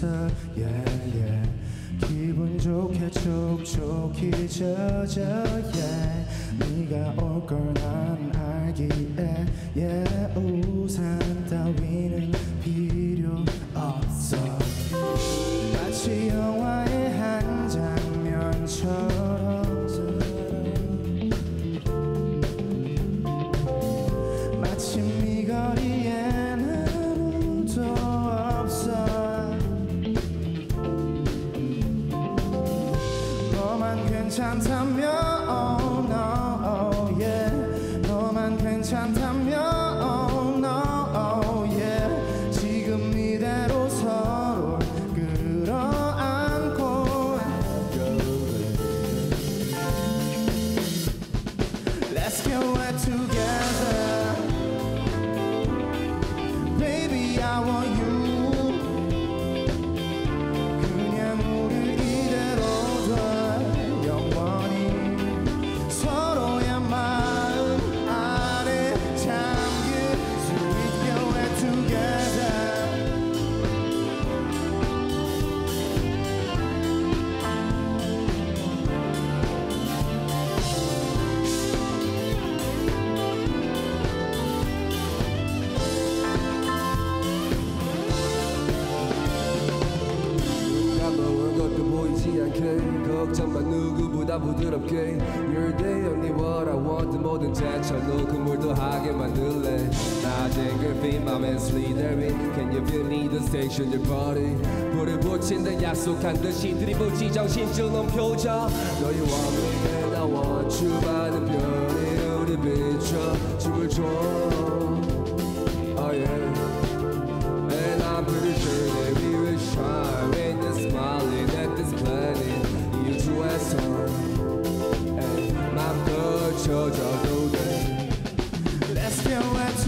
있어 yeah, yeah. 기분 좋게 촉촉히 젖어 yeah. 네가 올 걸 난 알기에 Time time. 않게 걱정만 누구보다 부드럽게 You're the only what I want 뭐든 제쳐놓고 그 물도 하게 만들래 낮엔 그빛 맘엔 slithering Can you feel me the station your body 불을 붙인다 약속한 듯이 드리블 지 정신줄 놓은 표정 너의 완美나 want you 많은 별